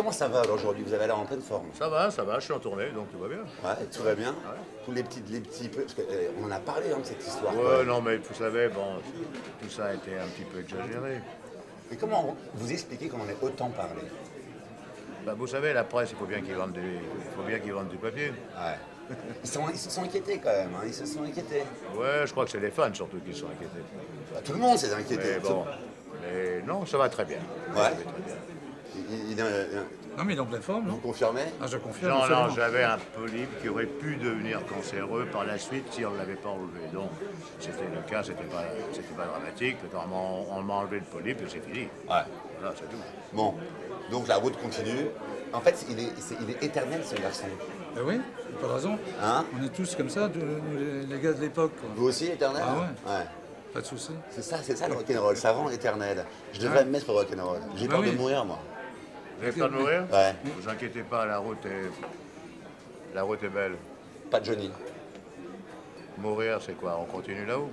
Comment ça va alors aujourd'hui? Vous avez l'air en pleine forme. Ça va, ça va, je suis en tournée, donc tout va bien. Ouais, tout va bien. Tous les petits, les petits parce qu'on en a parlé hein, de cette histoire. Ouais, quoi. non, mais vous savez, bon, tout ça a été un petit peu exagéré. Et comment vous expliquez qu'on en ait autant parlé? Bah, vous savez, la presse, il faut bien qu'ils vendent, du- il faut bien qu'ils vendent du papier. Ouais. Ils, sont- ils se sont inquiétés quand même, hein, ils se sont inquiétés. Ouais, je crois que c'est les fans surtout qui sont inquiétés. Bah, tout le monde s'est inquiété. Mais bon, mais non, ça va très bien. Ouais. Ça va très bien. Il, il- il- Non, mais il est en pleine forme, vous non confirmez Ah, je confirme. Non, non, j'avais un polype qui aurait pu devenir cancéreux par la suite si on ne l'avait pas enlevé. Donc, c'était le cas, c'était pas, c'était pas dramatique. On, on m'a enlevé le polype et c'est fini. Ouais. Voilà, c'est tout. Bon, donc la route continue. En fait, il est, il est éternel ce garçon. Ben oui, pas de raison. Hein On est tous comme ça, de- nous, les, les gars de l'époque. Vous aussi éternel Ah ouais. Pas de souci. C'est ça, c'est ça le rock'n'roll, ça rend éternel. Je devrais me mettre au rock'n'roll. J'ai Bah peur oui. de mourir moi. Vous avez peur de mourir Ouais. Vous inquiétez pas, la route est, la route est belle. Pas de Johnny. Mourir, c'est quoi On continue là-haut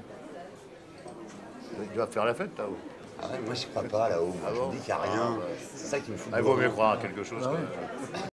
Ils doivent faire la fête là-haut. Ah ouais, moi j'y crois pas là-haut. Ah je me dis qu'il n'y a Ah rien. ouais. C'est ça qui me fout Ah, de il vaut mieux croire à quelque chose. Ah que-.